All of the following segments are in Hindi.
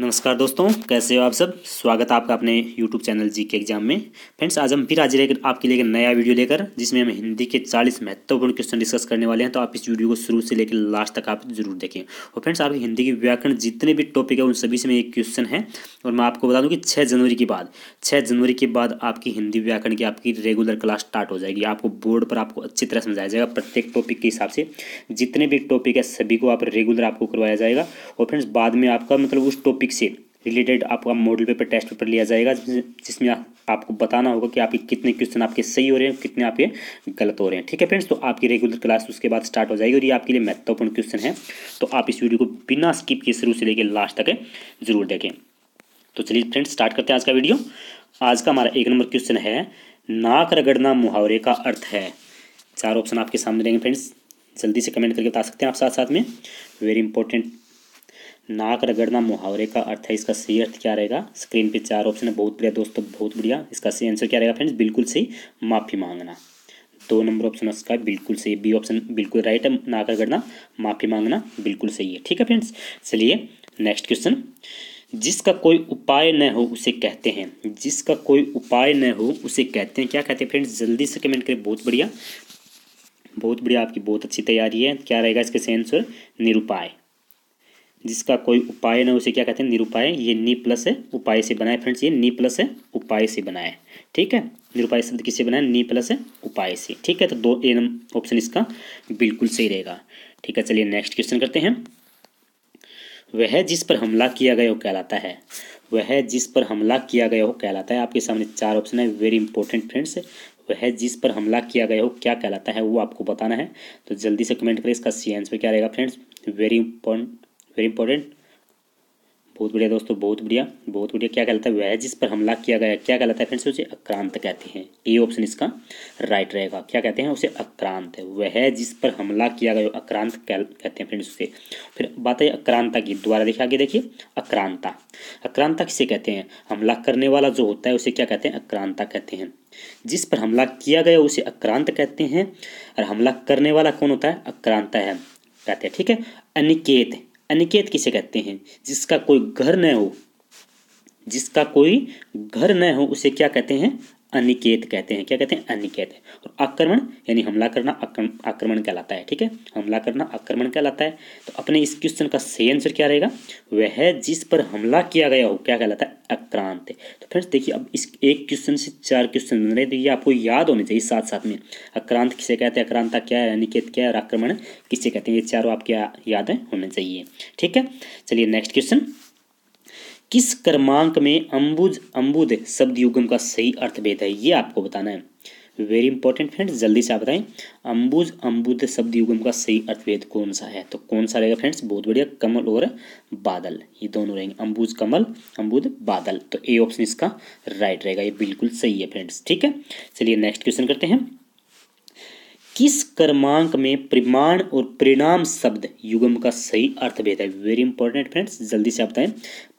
नमस्कार दोस्तों, कैसे हो आप सब? स्वागत है आपका अपने यूट्यूब चैनल जी के एग्ज़ाम में। फ्रेंड्स आज हम फिर आज लेकर आपके लिए एक नया वीडियो लेकर, जिसमें हम हिंदी के 40 महत्वपूर्ण क्वेश्चन डिस्कस करने वाले हैं तो आप इस वीडियो को शुरू से लेकर लास्ट तक आप ज़रूर देखें। और फ्रेंड्स आपकी हिंदी की व्याकरण जितने भी टॉपिक है, उन सभी से में एक क्वेश्चन है, और मैं आपको बता दूँ कि छः जनवरी के बाद छः जनवरी के बाद आपकी हिंदी व्याकरण की आपकी रेगुलर क्लास स्टार्ट हो जाएगी। आपको बोर्ड पर आपको अच्छी तरह समझाया जाएगा, प्रत्येक टॉपिक के हिसाब से। जितने भी टॉपिक है, सभी को आप रेगुलर आपको करवाया जाएगा। और फ्रेंड्स बाद में आपका मतलब उस टॉपिक टॉपिक से रिलेटेड आपका मॉडल पेपर टेस्ट पेपर लिया जाएगा जिसमें आपको बताना होगा कि आपके कितने क्वेश्चन आपके सही हो रहे हैं, कितने आपके गलत हो रहे हैं। ठीक है फ्रेंड्स तो आपकी रेगुलर क्लास उसके बाद स्टार्ट हो जाएगी और ये आपके लिए महत्वपूर्ण क्वेश्चन है। तो आप इस वीडियो को बिना स्किप किए शुरू से लेकर लास्ट तक ज़रूर देखें। तो चलिए फ्रेंड्स स्टार्ट करते हैं आज का वीडियो आज का हमारा एक नंबर क्वेश्चन है, नाक रगड़ना मुहावरे का अर्थ है। चार ऑप्शन आपके सामने रहेंगे फ्रेंड्स जल्दी से कमेंट करके बता सकते हैं आप साथ साथ में। वेरी इंपॉर्टेंट नाक रगड़ना मुहावरे का अर्थ है, इसका सही अर्थ क्या रहेगा? स्क्रीन पे चार ऑप्शन है, बहुत बढ़िया दोस्तों, बहुत बढ़िया। इसका सही आंसर क्या रहेगा फ्रेंड्स बिल्कुल सही, माफ़ी मांगना। दो नंबर ऑप्शन उसका, बिल्कुल सही। बी ऑप्शन बिल्कुल राइट है, नाक रगड़ना माफ़ी मांगना, बिल्कुल सही है। ठीक है फ्रेंड्स चलिए नेक्स्ट क्वेश्चन जिसका कोई उपाय न हो, उसे कहते हैं। जिसका कोई उपाय न हो, उसे कहते हैं। क्या कहते हैं फ्रेंड्स जल्दी से कमेंट करें, बहुत बढ़िया। बहुत बढ़िया, आपकी बहुत अच्छी तैयारी है। क्या रहेगा इसके आंसर निरुपाय। जिसका कोई उपाय न, उसे क्या कहते हैं? निरुपाय। ये नी प्लस है, उपाय से बनाए फ्रेंड्स, ये नी प्लस है, उपाय से बनाए। ठीक है? निरुपाय शब्द किससे बनाए? नी प्लस है, उपाय से। ठीक है? तो दो ए ऑप्शन इसका बिल्कुल सही रहेगा। ठीक है? चलिए नेक्स्ट क्वेश्चन करते हैं। वह जिस पर हमला किया गया वो कहलाता है। वह जिस पर हमला किया गया हो कहलाता है। आपके सामने चार ऑप्शन है वेरी इंपॉर्टेंट फ्रेंड्स वह जिस पर हमला किया गया हो क्या कहलाता है, वो आपको बताना है। तो जल्दी से कमेंट करें, इसका सी आंसर क्या रहेगा friends very important very important बहुत बढ़िया दोस्तों, बहुत बढ़िया बहुत बढ़िया। क्या कहलाता है? वह जिस पर हमला किया गया, क्या कहलाता है? फ्रेंड्स उसे अक्रांत कहते हैं। ए ऑप्शन इसका राइट रहेगा। क्या कहते हैं? उसे अक्रांत है। वह जिस पर हमला किया गया, अक्रांत कहते हैं फ्रेंड्स उसे। फिर बात है अक्रांता की। दोबारा देखिए, आगे देखिए। अक्रांता। अक्रांता किसे कहते हैं? हमला करने वाला जो होता है, उसे क्या कहते हैं? अक्रांता कहते हैं। जिस पर हमला किया गया, उसे अक्रांत कहते हैं। और हमला करने वाला कौन होता है? अक्रांता है। कहते हैं, ठीक है? अनिकेत। अनिकेत किसे कहते हैं? जिसका कोई घर न हो, जिसका कोई घर न हो, उसे क्या कहते हैं? अनिकेत कहते हैं। क्या कहते हैं? अनिकेत और आक्रमण, यानी हमला करना आक्रमण कहलाता है, ठीक है? हमला करना आक्रमण कहलाता है। तो अपने इस क्वेश्चन का सही आंसर क्या रहेगा? वह जिस पर हमला किया गया हो, क्या कहलाता है? अक्रांत तो फ्रेंड्स देखिए, अब इस एक क्वेश्चन से चार क्वेश्चन बन रहे तो ये आपको याद होने चाहिए साथ साथ में, अक्रांत किसे कहते हैं? अक्रांता क्या है? अनिकेत क्या है? और आक्रमण किसे कहते हैं? ये चारों आपके याद होने चाहिए, ठीक है? चलिए नेक्स्ट क्वेश्चन किस क्रमांक में अम्बुज अम्बुद शब्द युगम का सही अर्थभेद है, ये आपको बताना है। वेरी इंपॉर्टेंट फ्रेंड्स जल्दी से आप बताएँ अम्बुज अम्बुद शब्द युगम का सही अर्थभेद कौन सा है? तो कौन सा रहेगा फ्रेंड्स बहुत बढ़िया, कमल और बादल, ये दोनों रहेंगे अम्बुज कमल अम्बुद बादल। तो ए ऑप्शन इसका राइट रहेगा, ये बिल्कुल सही है फ्रेंड्स ठीक है? चलिए नेक्स्ट क्वेश्चन करते हैं। किस क्रमांक में परिमाण और परिणाम शब्द युगम का सही अर्थभेद है? वेरी इंपॉर्टेंट फ्रेंड्स जल्दी से आप बताएँ।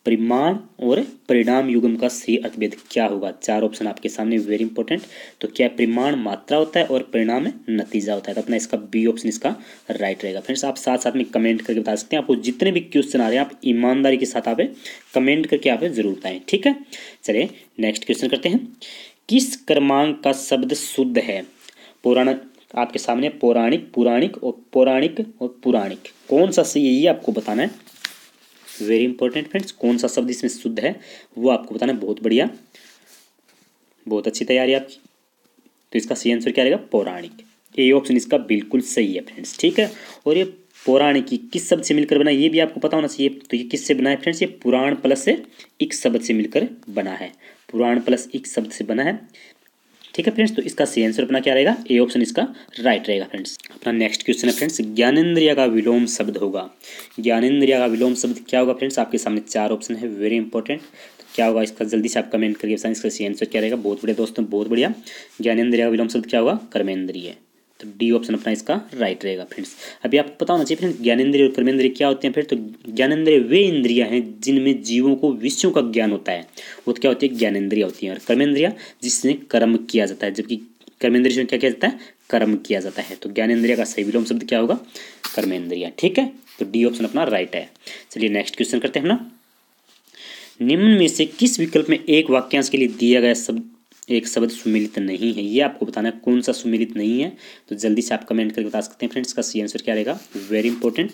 परिमाण और परिणाम युगम का सही अर्थभेद क्या होगा? चार ऑप्शन आपके सामने वेरी इंपॉर्टेंट तो क्या परिमाण मात्रा होता है और परिणाम नतीजा होता है? तो अपना इसका बी ऑप्शन इसका राइट रहेगा। फ्रेंड्स आप साथ साथ में कमेंट करके बता सकते हैं। आपको जितने भी क्वेश्चन आ रहे हैं, आप ईमानदारी के साथ आप कमेंट करके आप ज़रूर बताएँ, ठीक है? चलिए नेक्स्ट क्वेश्चन करते हैं। किस क्रमांक का शब्द शुद्ध है? पुराण, आपके सामने पौराणिक, पुराणिक और पौराणिक और पुराणिक। कौन सा सही है, ये आपको बताना है। वेरी इंपॉर्टेंट फ्रेंड्स कौन सा शब्द इसमें शुद्ध है, वो आपको बताना बहुत बढ़िया। बहुत अच्छी तैयारी आपकी। तो इसका सही आंसर क्या रहेगा? पौराणिक। ए ऑप्शन इसका बिल्कुल सही है फ्रेंड्स ठीक है? और ये पौराणिक किस शब्द से मिलकर बना ये भी आपको पता होना चाहिए। तो ये किससे बना है फ्रेंड्स ये पुराण प्लस एक शब्द से मिलकर बना है। पुराण प्लस एक शब्द से बना है। ठीक है फ्रेंड्स तो इसका सी आंसर अपना क्या रहेगा? ए ऑप्शन इसका राइट रहेगा फ्रेंड्स। अपना नेक्स्ट क्वेश्चन है फ्रेंड्स, ज्ञानेन्द्रिया का विलोम शब्द होगा। ज्ञानेन्द्रिया का विलोम शब्द क्या होगा फ्रेंड्स? आपके सामने चार ऑप्शन है वेरी इंपॉर्टेंट तो क्या होगा इसका? जल्दी से आप कमेंट करके इसका सी आंसर क्या रहेगा। बहुत बढ़िया दोस्तों, बहुत बढ़िया। ज्ञानेन्द्रिया का विलोम शब्द क्या होगा? कर्मेंद्रिय। तो डी ऑप्शन अपना इसका राइट रहेगा फ्रेंड्स अभी आपको पता होना चाहिए फ्रेंड्स ज्ञानेन्द्रिय और कर्मेंद्रिय क्या होते हैं फिर? तो ज्ञानेन्द्रिय वे इंद्रिया हैं जिनमें जीवों को विषयों का ज्ञान होता है। वो क्या होती है? ज्ञानेन्द्रिया होती है। और कर्मेंद्रिया जिससे कर्म किया जाता है, जबकि कर्मेंद्रिय क्या किया जाता है? कर्म किया जाता है। तो ज्ञानेन्द्रिया का सही विलोम शब्द क्या होगा? कर्मेंद्रिया, ठीक है? तो डी ऑप्शन अपना राइट है। चलिए नेक्स्ट क्वेश्चन करते हैं ना। निम्न में से किस विकल्प में एक वाक्यांश के लिए दिया गया शब्द एक शब्द सुमिलित नहीं है। ये आपको बताना है कौन सा सुमिलित नहीं है। तो जल्दी से आप कमेंट करके बता सकते हैं फ्रेंड्स का सी आंसर क्या रहेगा। वेरी इंपॉर्टेंट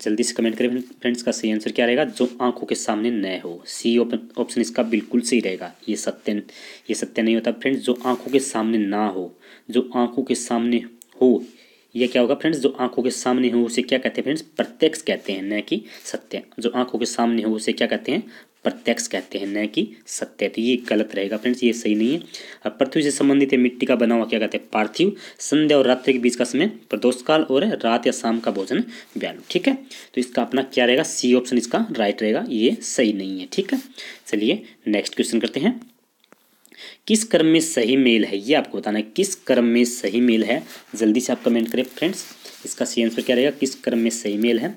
जल्दी से कमेंट करें फ्रेंड्स का सही आंसर क्या रहेगा। जो आँखों के सामने न हो। सी ऑप्शन इसका बिल्कुल सही रहेगा। ये सत्य ये सत्य नहीं होता। फ्रेंड्स, जो आँखों के सामने ना हो, जो आँखों के सामने हो, ये क्या होगा फ्रेंड्स? जो आँखों के सामने हो, उसे क्या कहते हैं फ्रेंड्स? प्रत्यक्ष कहते हैं, न कि सत्य। जो आँखों के सामने हो, उसे क्या कहते हैं? प्रत्यक्ष कहते हैं न कि सत्य तो ये गलत रहेगा फ्रेंड्स, ये सही नहीं है। अब पृथ्वी से संबंधित है मिट्टी का बना हुआ, क्या कहते हैं, पार्थिव। संध्या और रात्रि के बीच का समय प्रदोष काल और रात या शाम का भोजन व्यालु, ठीक है? तो इसका अपना क्या रहेगा? सी ऑप्शन इसका राइट रहेगा, ये सही नहीं है, ठीक है? चलिए नेक्स्ट क्वेश्चन करते हैं। किस क्रम में सही मेल है? ये आपको बताना है, किस क्रम में सही मेल है? जल्दी से आप कमेंट करें फ्रेंड्स इसका सी आंसर क्या रहेगा? किस क्रम में सही मेल है?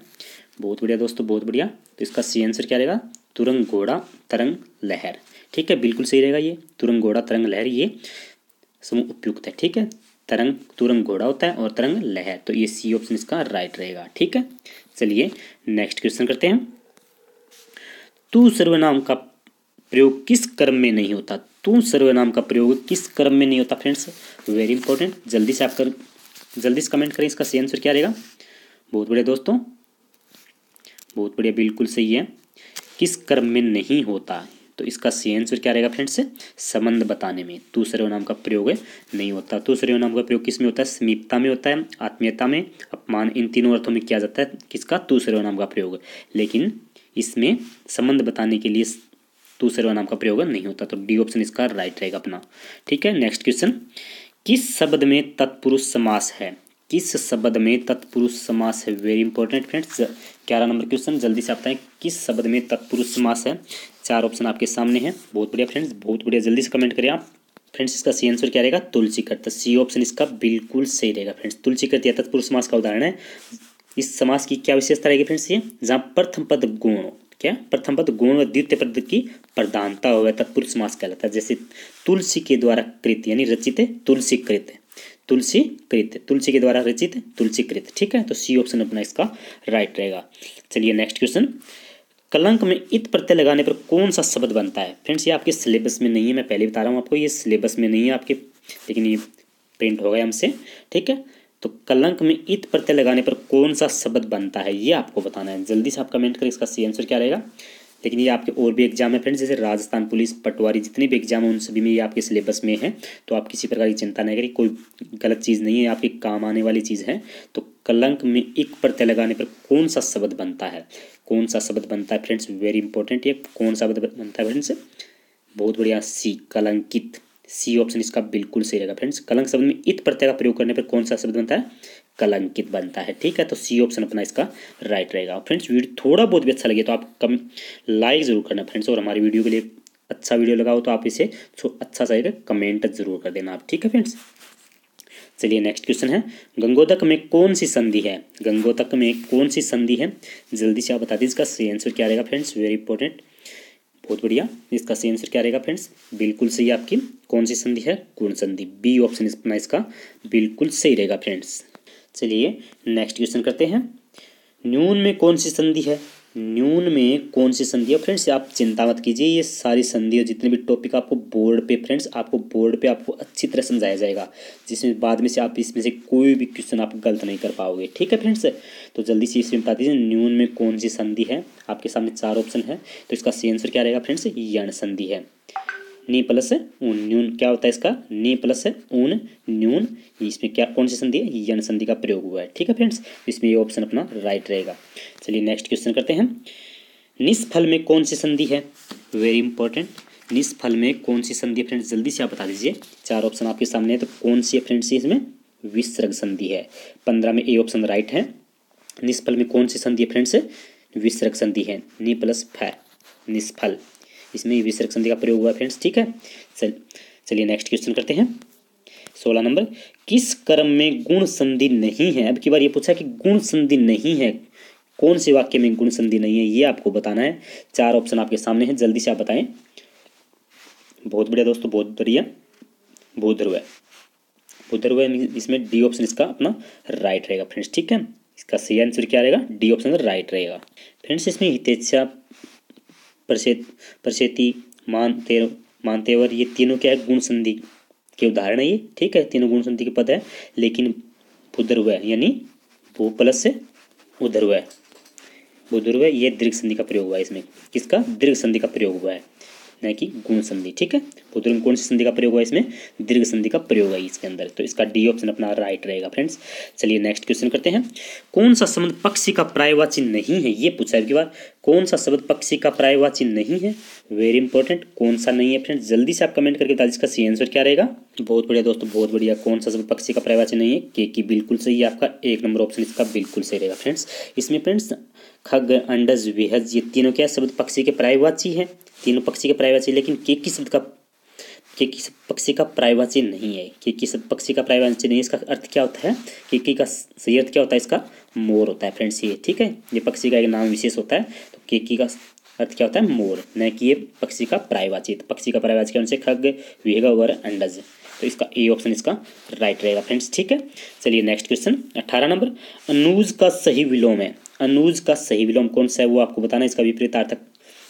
बहुत बढ़िया दोस्तों, बहुत बढ़िया। तो इसका सी आंसर क्या रहेगा? तुरंग घोड़ा तरंग लहर। ठीक है, बिल्कुल सही रहेगा ये। तुरंग घोड़ा तरंग लहर ये समूह उपयुक्त है, ठीक है? तरंग तुरंग घोड़ा होता है और तरंग लहर। तो ये सी ऑप्शन इसका राइट रहेगा, ठीक है? चलिए नेक्स्ट क्वेश्चन करते हैं। तू सर्वनाम का प्रयोग किस क्रम में नहीं होता? तू सर्वनाम का प्रयोग किस क्रम में नहीं होता फ्रेंड्स वेरी इंपॉर्टेंट जल्दी से आप कर, जल्दी से कमेंट करें, इसका सही आंसर क्या रहेगा? बहुत बढ़िया दोस्तों। बहुत बढ़िया, बिल्कुल सही है। किस क्रम में नहीं होता? तो इसका सी आंसर क्या रहेगा फ्रेंड्स संबंध बताने में। तू सर्वनाम का प्रयोग नहीं होता। तू सर्वनाम का प्रयोग किसमें होता है? समीपता में होता है, आत्मीयता में। अपमान इन तीनों अर्थों में किया जाता है, किसका? तू सर्वनाम का प्रयोग लेकिन इसमें संबंध बताने के लिए तू सर्वनाम का प्रयोग नहीं होता। तो डी ऑप्शन इसका राइट रहेगा अपना। ठीक है नेक्स्ट क्वेश्चन किस शब्द में तत्पुरुष समास है? किस शब्द में तत्पुरुष समास है? वेरी इंपॉर्टेंट फ्रेंड्स ग्यारह नंबर क्वेश्चन जल्दी से आप बताएँ, किस शब्द में तत्पुरुष समास है? चार ऑप्शन आपके सामने हैं। बहुत बढ़िया फ्रेंड्स बहुत बढ़िया, जल्दी से कमेंट करें आप। फ्रेंड्स इसका सी आंसर क्या रहेगा? तुलसी कर्त सी ऑप्शन इसका बिल्कुल सही रहेगा फ्रेंड्स तुलसी कर्त या तत्पुरुष समास का उदाहरण है। इस समास की क्या विशेषता रहेगी फ्रेंड्स ये? जहाँ प्रथम पद गुण क्या? प्रथम पद गुण व द्वितीय पद की प्रधानता हो तत्पुरुष समास कहलाता है। जैसे तुलसी के द्वारा कृत, यानी रचित तुलसी कृत तुलसी कृत, तुलसी के द्वारा रचित तुलसी कृत, ठीक है? तो सी ऑप्शन अपना इसका राइट रहेगा। चलिए नेक्स्ट क्वेश्चन कलंक में इत प्रत्यय लगाने पर कौन सा शब्द बनता है? फ्रेंड्स ये आपके सिलेबस में नहीं है, मैं पहले बता रहा हूँ आपको, ये सिलेबस में नहीं है आपके, लेकिन ये प्रिंट हो गया हमसे, ठीक है? तो कलंक में इत प्रत्यय लगाने पर कौन सा शब्द बनता है, ये आपको बताना है। जल्दी से आप कमेंट करें, इसका सी आंसर क्या रहेगा? लेकिन ये आपके और भी एग्ज़ाम है फ्रेंड्स जैसे राजस्थान पुलिस पटवारी, जितने भी एग्ज़ाम हैं, उन सभी में ये आपके सिलेबस में है। तो आप किसी प्रकार की चिंता नहीं करें कोई गलत चीज़ नहीं है, आपके काम आने वाली चीज़ है। तो कलंक में एक प्रत्यय लगाने पर कौन सा शब्द बनता है? कौन सा शब्द बनता है फ्रेंड्स वेरी इंपॉर्टेंट ये कौन सा शब्द बनता है फ्रेंड्स बहुत बढ़िया सी कलंकित। सी ऑप्शन इसका बिल्कुल सही रहेगा फ्रेंड्स कलंक शब्द में इत प्रत्यय का प्रयोग करने पर कौन सा शब्द बनता है? कलंकित बनता है, ठीक है? तो सी ऑप्शन अपना इसका राइट रहेगा। फ्रेंड्स वीडियो थोड़ा बहुत भी अच्छा लगे तो आप कम लाइक ज़रूर करना फ्रेंड्स और हमारी वीडियो के लिए अच्छा वीडियो लगाओ तो आप इसे अच्छा सा कमेंट ज़रूर कर देना आप, ठीक है फ्रेंड्स चलिए नेक्स्ट क्वेश्चन है। गंगोदक में कौन सी संधि है? गंगोदक में कौन सी संधि है? जल्दी से आप बता दीजिए, इसका सही आंसर क्या रहेगा फ्रेंड्स वेरी इंपॉर्टेंट बहुत बढ़िया। इसका सही आंसर क्या रहेगा फ्रेंड्स बिल्कुल सही आपकी। कौन सी संधि है? गुण संधि बी ऑप्शन अपना इसका बिल्कुल सही रहेगा फ्रेंड्स चलिए नेक्स्ट क्वेश्चन करते हैं। न्यून में कौन सी संधि है? न्यून में कौन सी संधि है? फ्रेंड्स आप चिंता मत कीजिए, ये सारी संधि और जितने भी टॉपिक आपको बोर्ड पे फ्रेंड्स आपको बोर्ड पे आपको अच्छी तरह समझाया जाएगा। जिसमें बाद में से आप इसमें से कोई भी क्वेश्चन आप गलत नहीं कर पाओगे। ठीक है फ्रेंड्स तो जल्दी से इसमें बता दीजिए, न्यून में कौन सी संधि है? आपके सामने चार ऑप्शन है। तो इसका सी आंसर क्या रहेगा फ्रेंड्स यण संधि है। नी प्लस ऊन न्यून, क्या होता है इसका? नी प्लस ऊन न्यून, इसमें क्या, कौन सी संधि है? यन संधि का प्रयोग हुआ है। ठीक है फ्रेंड्स इसमें ये ऑप्शन अपना राइट रहेगा। चलिए नेक्स्ट क्वेश्चन करते हैं। निष्फल में कौन सी संधि है? वेरी इंपॉर्टेंट निष्फल में कौन सी संधि है फ्रेंड्स जल्दी से आप बता दीजिए। चार ऑप्शन आपके सामने है तो कौन सी है फ्रेंड्स इसमें? विसर्ग संधि है। पंद्रह में ए ऑप्शन राइट है। निष्फल में कौन सी संधि है फ्रेंड्स विसर्ग संधि है। नी प्लस फै, निष्फल। इसमें विसर्ग संधि का प्रयोग हुआ फ्रेंड्स ठीक है? चल, चलिए नेक्स्ट क्वेश्चन करते हैं। सोलह नंबर, किस कर्म में गुण संधि नहीं है? अब की बार ये पूछा कि गुण संधि नहीं है। कौन से वाक्य में गुण संधि नहीं है, ये आपको बताना है। चार ऑप्शन आपके सामने हैं, जल्दी से आप बताएँ। बहुत बढ़िया दोस्तों, बहुत बढ़िया। बुधर्व बुधर्व इसमें डी ऑप्शन इसका अपना राइट रहेगा फ्रेंड्स ठीक है? इसका सही आंसर क्या रहेगा? डी ऑप्शन राइट रहेगा। फ्रेंड्स इसमें हितेच्छा प्रसेत, प्रसेति मानते मानतेवर ये तीनों क्या है? गुण संधि के उदाहरण है ये, ठीक है? तीनों गुण संधि के पद है, लेकिन उधर हुआ है, यानी वो प्लस से उधर हुआ है। उधर हुआ है, ये दीर्घ संधि का प्रयोग हुआ है इसमें। किसका? दीर्घ संधि का प्रयोग हुआ है। न कि गुण संधि, ठीक है? पुत्र में कौन सी संधि का प्रयोग हुआ इसमें? दीर्घ संधि का प्रयोग है इसके अंदर। तो इसका डी ऑप्शन अपना राइट रहेगा फ्रेंड्स चलिए नेक्स्ट क्वेश्चन करते हैं. कौन सा शब्द पक्षी का प्रायवाची नहीं है? ये पूछा है की बार। कौन सा शब्द पक्षी का प्रायवाची नहीं है? वेरी इंपॉर्टेंट कौन सा नहीं है फ्रेंड्स जल्दी से आप कमेंट करके बता इसका सी आंसर क्या रहेगा। बहुत बढ़िया दोस्तों, बहुत बढ़िया। कौन सा शब्द पक्षी का प्रायवाची नहीं है? के की बिल्कुल सही है आपका। एक नंबर ऑप्शन इसका बिल्कुल सही रहेगा फ्रेंड्स इसमें फ्रेंड्स खग, अंडज विहज ये तीनों क्या शब्द पक्षी के प्रायवाची है? तीनों पक्षी का प्रायवाची लेकिन के की शब्द का के की पक्षी का प्रायवाची नहीं है? के की शब्द पक्षी का प्रायवाची नहीं है? इसका अर्थ क्या होता है? के की सही अर्थ क्या होता है? इसका मोर होता है फ्रेंड्स ये ठीक है? ये पक्षी का एक नाम विशेष होता है। तो के की अर्थ क्या होता है? मोर, न कि ये पक्षी का प्रायवाची तो पक्षी का प्रायवाची के अनुसार खग विहेगा और अंडज। तो इसका ए ऑप्शन इसका राइट रहेगा फ्रेंड्स ठीक है? चलिए नेक्स्ट क्वेश्चन अट्ठारह नंबर अनुज का सही विलोम है। अनुज का सही विलोम कौन सा है? वो आपको बताना है। इसका विपरीतार्थक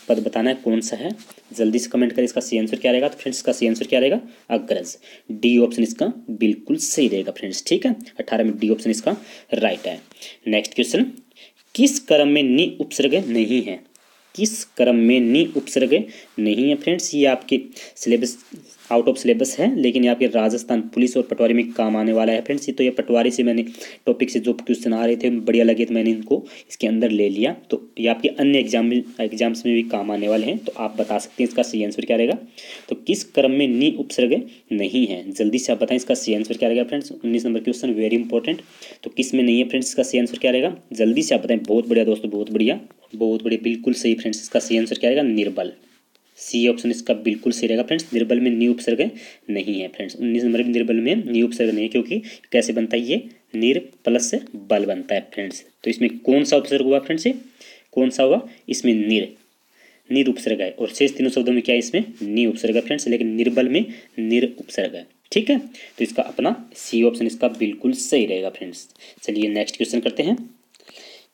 पद बताना है कौन सा है। जल्दी से कमेंट करें इसका सी आंसर क्या रहेगा। तो फ्रेंड्स इसका सी आंसर क्या रहेगा? अग्रज। डी ऑप्शन इसका बिल्कुल सही रहेगा फ्रेंड्स ठीक है? अठारह में डी ऑप्शन इसका राइट है। नेक्स्ट क्वेश्चन किस क्रम में नि उपसर्ग नहीं है? किस क्रम में नि उपसर्ग नहीं है फ्रेंड्स ये आपके सिलेबस आउट ऑफ़ सिलेबस है, लेकिन यहाँ पे राजस्थान पुलिस और पटवारी में काम आने वाला है फ्रेंड्स ये तो ये पटवारी से मैंने टॉपिक से जो क्वेश्चन आ रहे थे, बढ़िया लगे तो मैंने इनको इसके अंदर ले लिया। तो ये आपके अन्य एग्ज़ाम में एग्ज़ाम्स में भी काम आने वाले हैं तो आप बता सकते हैं इसका सी आंसर क्या रहेगा। तो किस क्रम में नी उपसर्ग नहीं है? जल्दी से आप बताएँ इसका सी आंसर क्या रहेगा फ्रेंड्स उन्नीस नंबर क्वेश्चन वेरी इंपॉर्टेंट तो किसमें नहीं है फ्रेंड्स इसका सी आंसर क्या रहेगा? जल्दी से आप बताएँ। बहुत बढ़िया दोस्तों, बहुत बढ़िया बहुत बढ़िया, बिल्कुल सही फ्रेंड्स इसका सी आंसर क्या रहेगा? निर्बल। सी ऑप्शन इसका बिल्कुल सही रहेगा फ्रेंड्स। निर्बल में न्यू उपसर्ग नहीं है फ्रेंड्स। उन्नीस नंबर में निर्बल में न्यू उपसर्ग नहीं है, क्योंकि कैसे बनता है ये? निर प्लस से बल बनता है फ्रेंड्स। तो इसमें कौन सा उपसर्ग हुआ फ्रेंड्स ये? कौन सा हुआ? इसमें निर। निर उपसर्ग है। और शेष तीनों शब्दों में क्या है इसमें? नी उपसर्ग है फ्रेंड्स, लेकिन निर्बल में निर उपसर्ग है। ठीक है? तो इसका अपना सी ऑप्शन इसका बिल्कुल सही रहेगा फ्रेंड्स। चलिए नेक्स्ट क्वेश्चन करते हैं।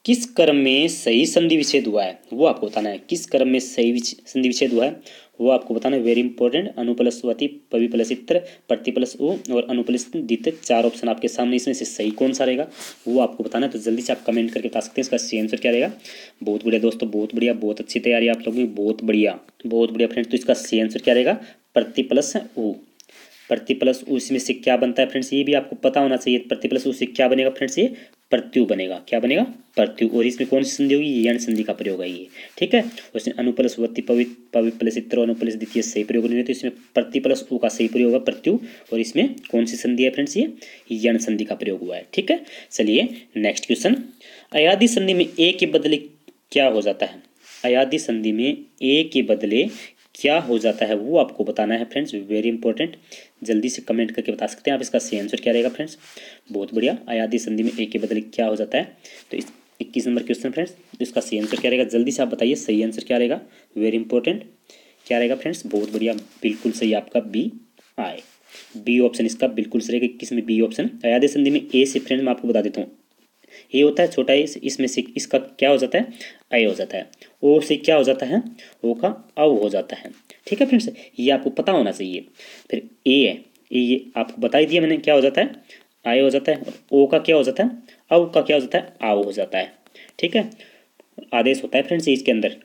किस कर्म में सही संधि विच्छेद हुआ है? वो आपको बताना है। किस कर्म में सही संधि विच्छेद हुआ है? वो आपको बताना है। वेरी इंपॉर्टेंट अनुप्लस वती पवि प्लस इत्र प्रति प्लस ओ और अनुप्लस द्वितीय चार ऑप्शन आपके सामने इसमें से सही कौन सा रहेगा? वो आपको बताना है। तो जल्दी से आप कमेंट करके बता सकते हैं। इसका सी आंसर क्या रहेगा? बहुत बढ़िया दोस्तों, बहुत बढ़िया, बहुत अच्छी तैयारी आप लोगों की। बहुत बढ़िया बहुत बढ़िया फ्रेंड तो इसका सी आंसर क्या रहेगा? प्रति प्लस ओ प्रति प्लस उसमें से क्या बनता है फ्रेंड्स ये भी आपको पता होना चाहिए। प्रति प्लस उससे क्या बनेगा फ्रेंड्स ये प्रत्यु बनेगा। क्या बनेगा? प्रत्यु। और इसमें कौन सी संधि होगी? यण संधि का प्रयोग है ये। ठीक है? उसमें अनुप्लस वत्ति पवित पवित प्लस इतर अनुप्लस द्वितीय सही प्रयोग नहीं है तो इसमें प्रति प्लस उ का सही प्रयोग होगा, प्रत्यु। और इसमें कौन सी संधि है फ्रेंड्स ये? यण संधि का प्रयोग हुआ है। ठीक है? चलिए नेक्स्ट क्वेश्चन अयाधि संधि में ए के बदले क्या हो जाता है? अयाधि संधि में ए के बदले क्या हो जाता है? वो आपको बताना है फ्रेंड्स। वेरी इंपॉर्टेंट जल्दी से कमेंट करके बता सकते हैं। आप इसका सही आंसर क्या रहेगा फ्रेंड्स बहुत बढ़िया। आयादी संधि में एक के बदले क्या हो जाता है? तो इस इक्कीस नंबर क्वेश्चन फ्रेंड्स तो इसका सही आंसर क्या रहेगा? जल्दी से आप बताइए, सही आंसर क्या रहेगा? वेरी इंपॉर्टेंट क्या रहेगा फ्रेंड्स बहुत बढ़िया। बिल्कुल सही आपका बी आए। बी ऑप्शन इसका बिल्कुल सही रहेगा। किसमें बी ऑप्शन अयादी संधि में ए से फ्रेंड्स मैं आपको बता देता हूँ। ए होता है छोटा ए इसमें से इसका क्या हो जाता है? ए हो जाता है। ओ से क्या हो जाता है? ओ का अव हो जाता है। ठीक है फ्रेंड्स ये आपको पता होना चाहिए। फिर ए है ए ये आपको बता ही दिया मैंने क्या हो जाता है? आय हो जाता है, और ओ का क्या हो जाता है? अव का क्या हो जाता है? आओ हो जाता है। ठीक है? आदेश होता है फ्रेंड्स इसके अंदर।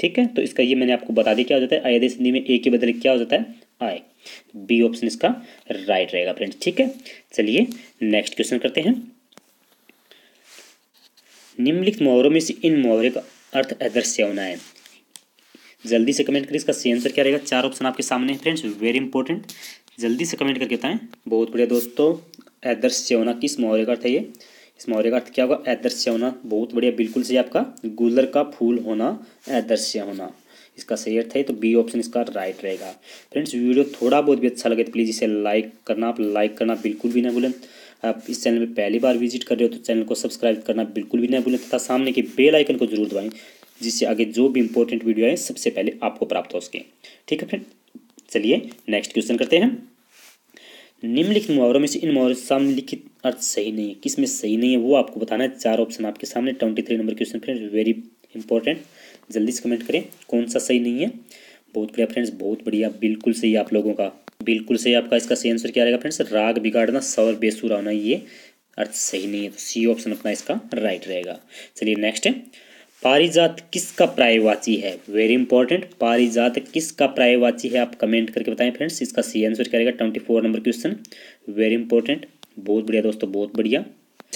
ठीक है? तो इसका ये मैंने आपको बता दिया क्या हो जाता है? आदेश हिंदी में ए के बदले क्या हो जाता है? आय बी ऑप्शन इसका राइट रहेगा फ्रेंड्स ठीक है? चलिए नेक्स्ट क्वेश्चन करते हैं। निम्नलिखित मुहावरों में से इन मुहावरे का अर्थ अदृश्य होना है। जल्दी से कमेंट करिए, इसका सी आंसर क्या रहेगा? चार ऑप्शन आपके सामने है फ्रेंड्स वेरी इंपॉर्टेंट जल्दी से कमेंट करके बताएँ। बहुत बढ़िया दोस्तों अदृश्य होना किस मुहावरे का अर्थ है ये? इस मुहावरे का अर्थ क्या होगा? अदृश्य होना बहुत बढ़िया, बिल्कुल सही आपका। गुलर का फूल होना अदृश्य होना इसका सही अर्थ है तो बी ऑप्शन इसका राइट रहेगा। फ्रेंड्स वीडियो थोड़ा बहुत भी अच्छा लगे तो प्लीज़ इसे लाइक करना। आप लाइक करना बिल्कुल भी ना भूलें। आप इस चैनल में पहली बार विज़िट कर रहे हो तो चैनल को सब्सक्राइब करना बिल्कुल भी ना भूलें। तथा सामने के बेल आइकन को ज़रूर दबाएँ। जिससे आगे जो भी इंपॉर्टेंट वीडियो है सबसे पहले आपको प्राप्त हो सके। ठीक है फ्रेंड चलिए नेक्स्ट क्वेश्चन करते हैं निम्नलिखित मुहावरों में से इन मुहावरों सामने लिखित अर्थ सही नहीं है। किसमें सही नहीं है, वो आपको बताना है। चार ऑप्शन आपके सामने twenty three number question friend very important जल्दी से कमेंट करें, कौन सा सही नहीं है? बहुत बढ़िया फ्रेंड्स बहुत बढ़िया, बिल्कुल सही आप लोगों का। बिल्कुल सही आपका इसका सही आंसर क्या रहेगा फ्रेंड्स राग बिगाड़ना सवर बेसुरा होना, ये अर्थ सही नहीं है। तो सी ऑप्शन अपना इसका राइट रहेगा। चलिए नेक्स्ट है। पारिजात किसका प्रायवाची है? वेरी इंपॉर्टेंट पारिजात किसका प्रायवाची है? आप कमेंट करके बताएँ फ्रेंड्स इसका सी आंसर क्या रहेगा twenty four number question very important बहुत बढ़िया दोस्तों, बहुत बढ़िया।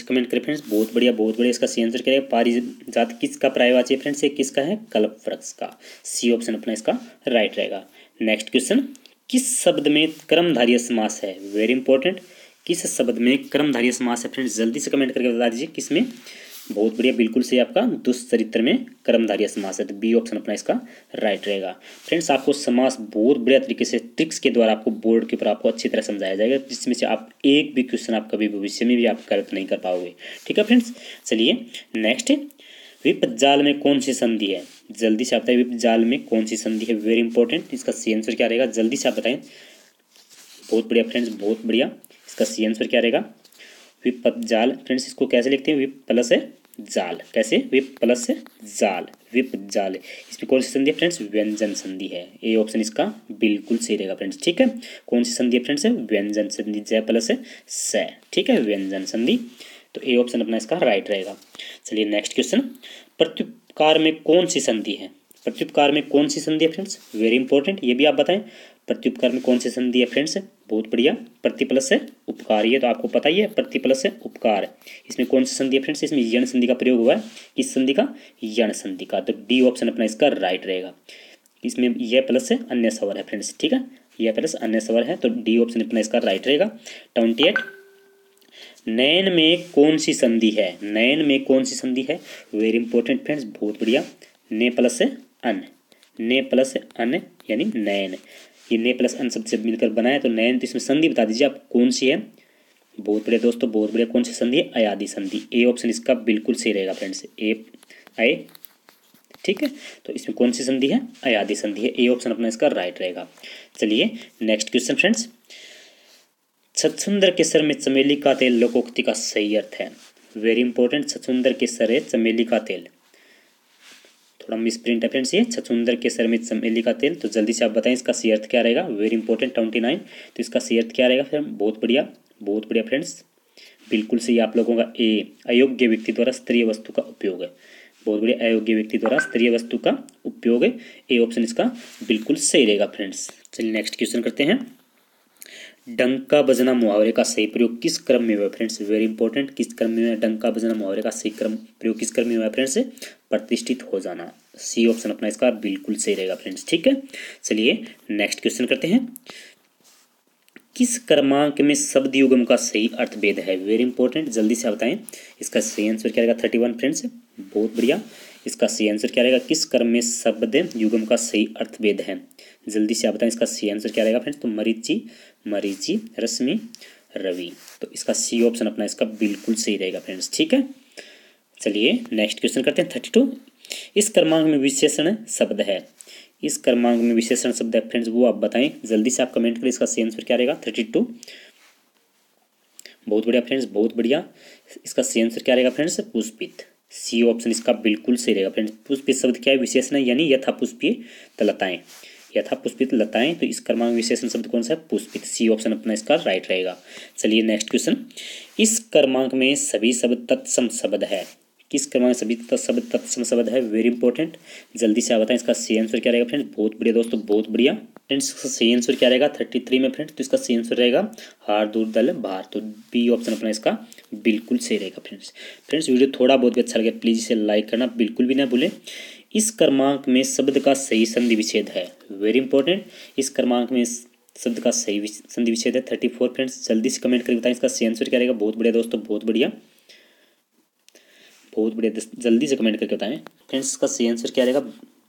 कमेंट करें फ्रेंड्स बहुत बढ़िया बहुत बढ़िया, इसका सी आंसर क्या रहेगा पारिजात किसका प्रायवाची है फ्रेंड्स ये किसका है? कल्प वृक्ष का। सी ऑप्शन अपना इसका राइट रहेगा। नेक्स्ट क्वेश्चन किस शब्द में कर्मधारीय समास है? वेरी इंपॉर्टेंट किस शब्द में कर्मधारीय समास है फ्रेंड्स जल्दी से कमेंट करके बता दीजिए किसमें बहुत बढ़िया, बिल्कुल सही आपका दुष्चरित्र में कर्मधारिया समास है तो बी ऑप्शन अपना इसका राइट रहेगा। फ्रेंड्स आपको समास बहुत बढ़िया तरीके से ट्रिक्स के द्वारा आपको बोर्ड के ऊपर आपको अच्छी तरह समझाया जाएगा, जिसमें से आप एक भी क्वेश्चन आप कभी भविष्य में भी आप गलत नहीं कर पाओगे। ठीक है फ्रेंड्स चलिए नेक्स्ट विप जाल में कौन सी संधि है? जल्दी से आप है विप जाल में कौन सी संधि है? वेरी इंपॉर्टेंट इसका सी आंसर क्या रहेगा? जल्दी से आप बताएँ बहुत बढ़िया फ्रेंड्स बहुत बढ़िया। इसका सी आंसर क्या रहेगा? विप जाल। फ्रेंड्स इसको कैसे लिखते हैं? विप प्लस है जाल। कैसे? विप प्लस जाल। विप जाल। इसमें कौन सी संधि है फ्रेंड्स? व्यंजन संधि है। ए ऑप्शन इसका बिल्कुल सही रहेगा फ्रेंड्स। ठीक है? कौन सी संधि है फ्रेंड्स? व्यंजन संधि। जय प्लस स। ठीक है? व्यंजन संधि। तो ए ऑप्शन अपना इसका राइट रहेगा। चलिए नेक्स्ट क्वेश्चन प्रत्युपकार में कौन सी संधि है? प्रत्युपकार में कौन सी संधि है फ्रेंड्स? वेरी इंपॉर्टेंट ये भी आप बताएँ। प्रत्युपकार में कौन सी संधि है फ्रेंड्स बहुत बढ़िया। प्रति प्लस है, उपकार। ये तो आपको पता ही है, प्रति प्लस है, उपकार। इसमें कौन सी संधि है फ्रेंड्स इसमें यण संधि का प्रयोग हुआ है। किस संधि का? यण संधि का। तो डी ऑप्शन अपना इसका राइट रहेगा। इसमें यह प्लस है, अन्य सवर है फ्रेंड्स ठीक है? यह प्लस अन्य सवर है तो डी ऑप्शन अपना इसका राइट रहेगा। ट्वेंटी एट नयन में कौन सी संधि है? नयन में कौन सी संधि है? वेरी इंपॉर्टेंट फ्रेंड्स बहुत बढ़िया। ने प्लस है, अन। ने प्लस है, अन, यानी नयन। ये ने प्लस अन शब्द से मिलकर बनाया तो नयन तो इसमें संधि बता दीजिए आप कौन सी है। बहुत बढ़िया दोस्तों, बहुत बढ़िया, कौन सी संधि है? अयादि संधि। ए ऑप्शन इसका बिल्कुल सही रहेगा फ्रेंड्स ए ए ठीक है? तो इसमें कौन सी संधि है? अयादि संधि है। ए ऑप्शन अपना इसका राइट रहेगा। चलिए नेक्स्ट क्वेश्चन फ्रेंड्स छतसुंदर के सर में चमेली का तेल लोकोक्ति का सही अर्थ है। वेरी इंपॉर्टेंट छतसुंदर के सर है चमेली का तेल। थोड़ा मिस प्रिंट है फ्रेंड्स ये। छछुंदर के सर में चमेली का तेल। तो जल्दी से आप बताएँ इसका सी अर्थ क्या रहेगा। वेरी इंपॉर्टेंट ट्वेंटी नाइन तो इसका सी अर्थ क्या रहेगा फिर बहुत बढ़िया। बहुत बढ़िया फ्रेंड्स बिल्कुल सही आप लोगों का ए अयोग्य व्यक्ति द्वारा स्तरीय वस्तु का उपयोग है। बहुत बढ़िया। अयोग्य व्यक्ति द्वारा स्तरीय वस्तु का उपयोग है। ए ऑप्शन इसका बिल्कुल सही रहेगा फ्रेंड्स चलिए नेक्स्ट क्वेश्चन करते हैं। डंका बजना मुहावरे का सही प्रयोग किस क्रम में हुआ फ्रेंड्स? वेरी इंपॉर्टेंट किस क्रम में डंका बजना मुहावरे का सही क्रम, प्रयोग किस क्रम में हुआ फ्रेंड्स? प्रतिष्ठित हो जाना। सी ऑप्शन अपना इसका बिल्कुल सही रहेगा फ्रेंड्स, ठीक है? चलिए नेक्स्ट क्वेश्चन करते हैं। किस क्रमांक में शब्द युगम का सही अर्थभेद है? वेरी इंपॉर्टेंट जल्दी से बताएँ। इसका सही आंसर क्या रहेगा? थर्टी वन फ्रेंड्स बहुत बढ़िया। इसका सही आंसर क्या रहेगा? किस कर्म में शब्द युगम का सही अर्थभेद है? जल्दी से आप बताएँ इसका सही आंसर क्या रहेगा फ्रेंड्स तो मरीची मरीची, रश्मि, रवि। तो इसका सी ऑप्शन अपना इसका बिल्कुल सही रहेगा फ्रेंड्स ठीक है? चलिए नेक्स्ट क्वेश्चन करते हैं थर्टी टू इस क्रमांक में विशेषण शब्द है। इस क्रमांक में विशेषण शब्द है फ्रेंड्स वो आप बताएँ। जल्दी से आप कमेंट करें इसका सी आंसर क्या रहेगा? थर्टी टू बहुत बढ़िया फ्रेंड्स बहुत बढ़िया। इसका सी आंसर क्या रहेगा फ्रेंड्स पुष्पित। सी ऑप्शन इसका बिल्कुल सही रहेगा। फ्रेंड्स पुष्पित शब्द क्या है? विशेषण यानी यथा पुष्पीय तलताएँ। यथा पुष्पित लताएँ तो इस क्रमांक विशेषण शब्द कौन सा है? पुष्पित। सी ऑप्शन अपना इसका राइट रहेगा। चलिए नेक्स्ट क्वेश्चन इस क्रमांक में सभी शब्द तत्सम शब्द है। किस क्रमांक सभी शब्द तत्सम शब्द है? वेरी इंपॉर्टेंट जल्दी से आप बताएँ इसका सी आंसर क्या रहेगा फ्रेंड्स बहुत बढ़िया दोस्तों, बहुत बढ़िया. फ्रेंड्स इसका सी आंसर क्या रहेगा? थर्टी थ्री में फ्रेंड्स तो इसका सी आंसर रहेगा हार, दूर, दल बाहर तो बी ऑप्शन अपना इसका बिल्कुल सही रहेगा फ्रेंड्स फ्रेंड्स वीडियो थोड़ा बहुत अच्छा लगे प्लीज़ इसे लाइक करना बिल्कुल भी ना भूलें. इस क्रमांक में शब्द का सही संधि विच्छेद है. वेरी इंपॉर्टेंट इस क्रमांक में शब्द का सही संधि विच्छेद है. थर्टी फोर फ्रेंड्स जल्दी से कमेंट करके बताएँ इसका सी आंसर क्या रहेगा? बहुत बढ़िया दोस्तों, बहुत बढ़िया. बहुत बढ़िया। जल्दी से कमेंट करके बताएँ। फ्रेंड्स इसका सही आंसर क्या रहेगा?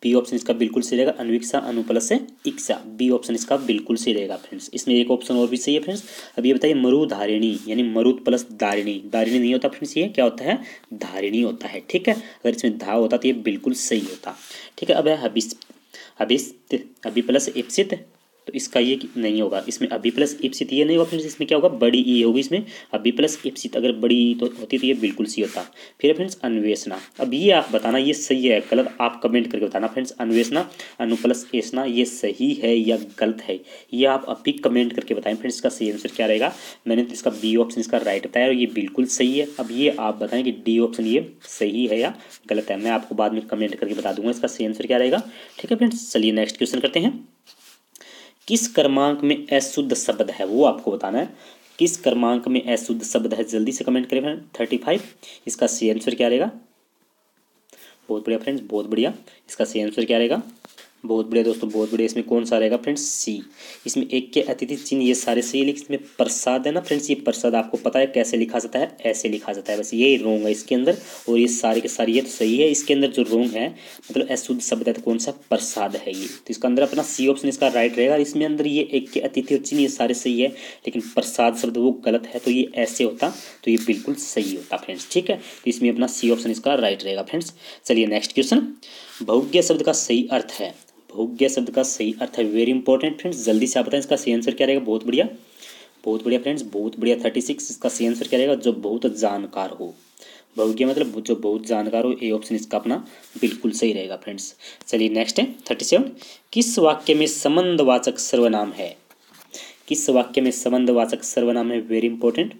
बी ऑप्शन इसका बिल्कुल सही रहेगा। अनविक्षा, अनुप्लस से बी ऑप्शन इसका बिल्कुल सही रहेगा फ्रेंड्स इसमें एक ऑप्शन और भी सही है फ्रेंड्स अब ये बताइए मरु धारिणी यानी मरुद प्लस दारिणी। दारिणी नहीं होता फ्रेंड्स ये क्या होता है? धारिणी होता है, ठीक है? अगर इसमें धा होता तो ये बिल्कुल सही होता, ठीक है? अब है हबिस अभी प्लस इप्सित तो इसका ये नहीं होगा। इसमें अभी प्लस इप्सित ये नहीं होगा फ्रेंड्स इसमें क्या होगा? बड़ी ई होगी इसमें। अभी प्लस इप्सित अगर बड़ी ई तो होती तो ये बिल्कुल सी होता। फिर फ्रेंड्स, अन्वेषणा। अब ये आप बताना, ये सही है, गलत आप कमेंट करके बताना फ्रेंड्स, अन्वेषणा, अनु प्लस एसना, ये सही है या गलत है? ये आप अभी कमेंट करके बताएँ फ्रेंड्स, इसका सही आंसर क्या रहेगा? मैंने तो इसका बी ऑप्शन इसका राइट बताया और ये बिल्कुल सही है। अब ये आप बताएँ कि डी ऑप्शन ये सही है या गलत है। मैं आपको बाद में कमेंट करके बता दूँगा इसका सही आंसर क्या रहेगा। ठीक है फ्रेंड्स, चलिए नेक्स्ट क्वेश्चन करते हैं। किस क्रमांक में अशुद्ध शब्द है? वो आपको बताना है। किस क्रमांक में अशुद्ध शब्द है? जल्दी से कमेंट करें फ्रेंड। थर्टी फाइव इसका सी आंसर क्या रहेगा? बहुत बढ़िया फ्रेंड्स बहुत बढ़िया। इसका सी आंसर क्या रहेगा? बहुत बढ़िया दोस्तों, बहुत बढ़िया। इसमें कौन सा रहेगा फ्रेंड्स? सी। इसमें एक के अतिथि चिन्ह, ये सारे सही लेकिन इसमें प्रसाद है ना फ्रेंड्स? ये प्रसाद आपको पता है कैसे लिखा जाता है? ऐसे लिखा जाता है। बस यही रोंग है इसके अंदर, और ये सारे के सारे, ये तो सही है। इसके अंदर जो रोंग है मतलब अशुद्ध शब्द है तो कौन सा? प्रसाद है ये। तो इसका अंदर अपना सी ऑप्शन, इसका राइट रहेगा। इसमें अंदर ये एक के अतिथि और चिन्ह, ये सारे सही है, लेकिन प्रसाद शब्द वो गलत है तो ये ऐसे होता तो ये बिल्कुल सही होता फ्रेंड्स, ठीक है? तो इसमें अपना सी ऑप्शन, इसका राइट रहेगा फ्रेंड्स। चलिए नेक्स्ट क्वेश्चन। भौज्ञ शब्द का सही अर्थ है भोग्य शब्द का सही अर्थ है। वेरी इंपॉर्टेंट फ्रेंड्स जल्दी से आप बताएँ इसका सही आंसर क्या रहेगा? बहुत बढ़िया। बहुत बढ़िया फ्रेंड्स बहुत बढ़िया। थर्टी सिक्स इसका सही आंसर क्या रहेगा? जो बहुत जानकार हो। भोग्य मतलब जो बहुत जानकार हो ए ऑप्शन इसका अपना बिल्कुल सही रहेगा फ्रेंड्स चलिए नेक्स्ट है थर्टी सेवन किस वाक्य में संबंधवाचक सर्वनाम है? किस वाक्य में संबंधवाचक सर्वनाम है? वेरी इंपॉर्टेंट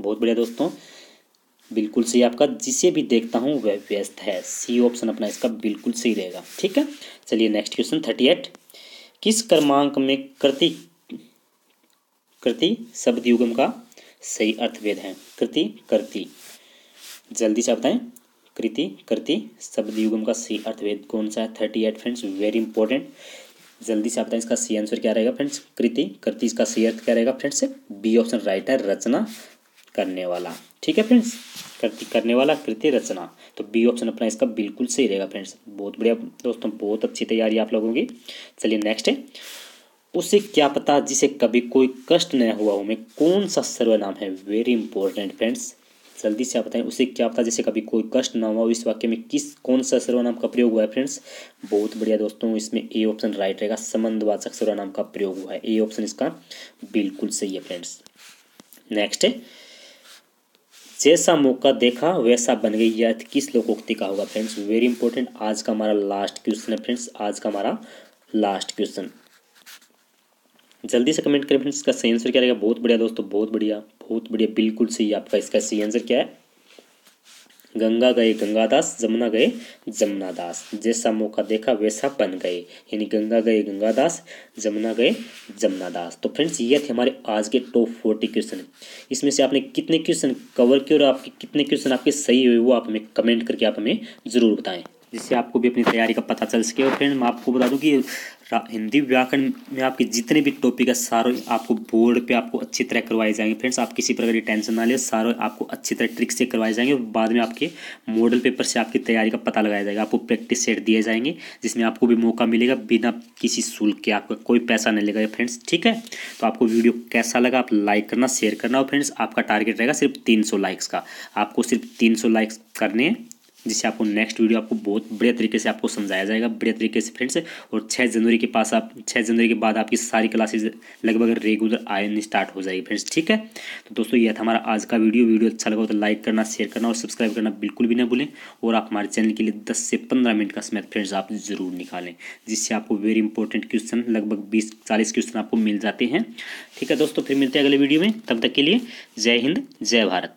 बहुत बढ़िया दोस्तों। बिल्कुल सही आपका जिसे भी देखता हूँ, वह व्यस्त है। सी ऑप्शन अपना इसका बिल्कुल सही रहेगा। ठीक है? चलिए नेक्स्ट क्वेश्चन थर्टी एट किस क्रमांक में कृति कृति शब्द युगम का सही अर्थभेद है? कृति करती जल्दी से बताएँ। कृति करती शब्द युगम का सही अर्थभेद कौन सा है? Thirty eight friends very important जल्दी से बताएँ इसका सी आंसर क्या रहेगा फ्रेंड्स कृति करती इसका सही अर्थ क्या रहेगा फ्रेंड्स बी ऑप्शन राइट है रचना करने वाला। ठीक है फ्रेंड्स करती करने वाला कृति रचना। तो बी ऑप्शन अपना इसका बिल्कुल सही रहेगा फ्रेंड्स बहुत बढ़िया दोस्तों, बहुत अच्छी तैयारी आप लोगों की। चलिए नेक्स्ट है। उसे क्या पता जिसे कभी कोई कष्ट न हुआ हो, में कौन सा सर्वनाम है? वेरी इंपॉर्टेंट फ्रेंड्स जल्दी से आप बताएँ, उसे क्या पता जैसे कभी कोई कष्ट ना हुआ इस वाक्य में किस कौन सा सर्वनाम का प्रयोग हुआ है फ्रेंड्स बहुत बढ़िया दोस्तों, इसमें ए ऑप्शन राइट रहेगा। संबंधवाचक सर्वनाम का प्रयोग हुआ है। ए ऑप्शन इसका बिल्कुल सही है फ्रेंड्स नेक्स्ट है। जैसा मौका देखा, वैसा बन गई यह किस लोकोक्ति का होगा। फ्रेंड्स वेरी इंपॉर्टेंट आज का हमारा लास्ट क्वेश्चन है। फ्रेंड्स, आज का हमारा लास्ट क्वेश्चन जल्दी से कमेंट करें। फ्रेंड्स, इसका सही आंसर क्या रहेगा? बहुत बढ़िया दोस्तों, बहुत बढ़िया बहुत बढ़िया। बिल्कुल सही आपका इसका सही आंसर क्या है? गंगा गए, गंगादास, जमुना गए, जमुनादास। जैसा मौका देखा, वैसा बन गए। यानी गंगा गए, गंगादास, जमुना गए, जमुनादास। तो फ्रेंड्स ये थे हमारे आज के टॉप फोर्टी क्वेश्चन इसमें से आपने कितने क्वेश्चन कवर किए और आपके कितने क्वेश्चन आपके सही हुए, वो आप हमें कमेंट करके आप हमें ज़रूर बताएँ। जिससे आपको भी अपनी तैयारी का पता चल सके। और फ्रेंड मैं आपको बता दूँ कि हिंदी व्याकरण में आपके जितने भी टॉपिक है, सारे आपको बोर्ड पे आपको अच्छी तरह करवाए जाएँगे। फ्रेंड्स आप किसी प्रकार की टेंशन ना ले, सारे आपको अच्छी तरह ट्रिक से करवाए जाएँगे और बाद में आपके मॉडल पेपर से आपकी तैयारी का पता लगाया जाएगा। आपको प्रैक्टिस सेट दिए जाएँगे, जिसमें आपको भी मौका मिलेगा बिना किसी शुल्क के, आपका कोई पैसा नहीं लगेगा फ्रेंड्स ठीक है? तो आपको वीडियो कैसा लगा, आप लाइक करना शेयर करना। और फ्रेंड्स आपका टारगेट रहेगा सिर्फ़ तीन सौ लाइक्स का। आपको सिर्फ़ तीन सौ लाइक्स करने हैं। जिससे आपको नेक्स्ट वीडियो आपको बहुत बढ़िया तरीके से आपको समझाया जाएगा, बढ़िया तरीके से फ्रेंड्स और छः जनवरी के पास आप छः जनवरी के बाद आपकी सारी क्लासेज लगभग रेगुलर आने स्टार्ट हो जाएगी फ्रेंड्स ठीक है? तो दोस्तों यह था हमारा आज का वीडियो वीडियो अच्छा लगा तो लाइक करना शेयर करना और सब्सक्राइब करना बिल्कुल भी ना भूलें और आप हमारे चैनल के लिए दस से पंद्रह मिनट का समय फ्रेंड्स आप ज़रूर निकालें, जिससे आपको वेरी इंपॉर्टेंट क्वेश्चन लगभग बीस, चालीस क्वेश्चन आपको मिल जाते हैं, ठीक है दोस्तों? फिर मिलते हैं अगले वीडियो में, तब तक के लिए जय हिंद, जय भारत।